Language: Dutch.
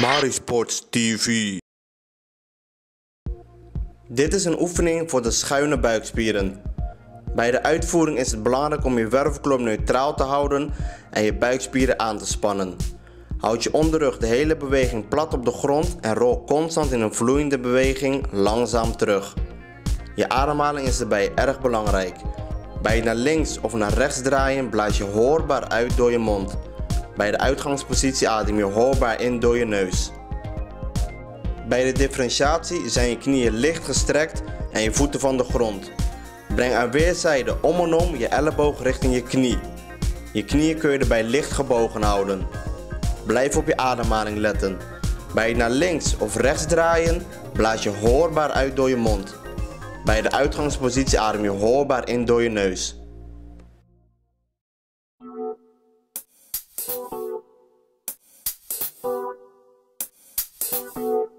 Marisports TV. Dit is een oefening voor de schuine buikspieren. Bij de uitvoering is het belangrijk om je wervelkolom neutraal te houden en je buikspieren aan te spannen. Houd je onderrug de hele beweging plat op de grond en rol constant in een vloeiende beweging langzaam terug. Je ademhaling is daarbij erg belangrijk. Bij naar links of naar rechts draaien blaas je hoorbaar uit door je mond. Bij de uitgangspositie adem je hoorbaar in door je neus. Bij de differentiatie zijn je knieën licht gestrekt en je voeten van de grond. Breng aan weerszijden om en om je elleboog richting je knie. Je knieën kun je erbij licht gebogen houden. Blijf op je ademhaling letten. Bij je naar links of rechts draaien blaas je hoorbaar uit door je mond. Bij de uitgangspositie adem je hoorbaar in door je neus. Peace.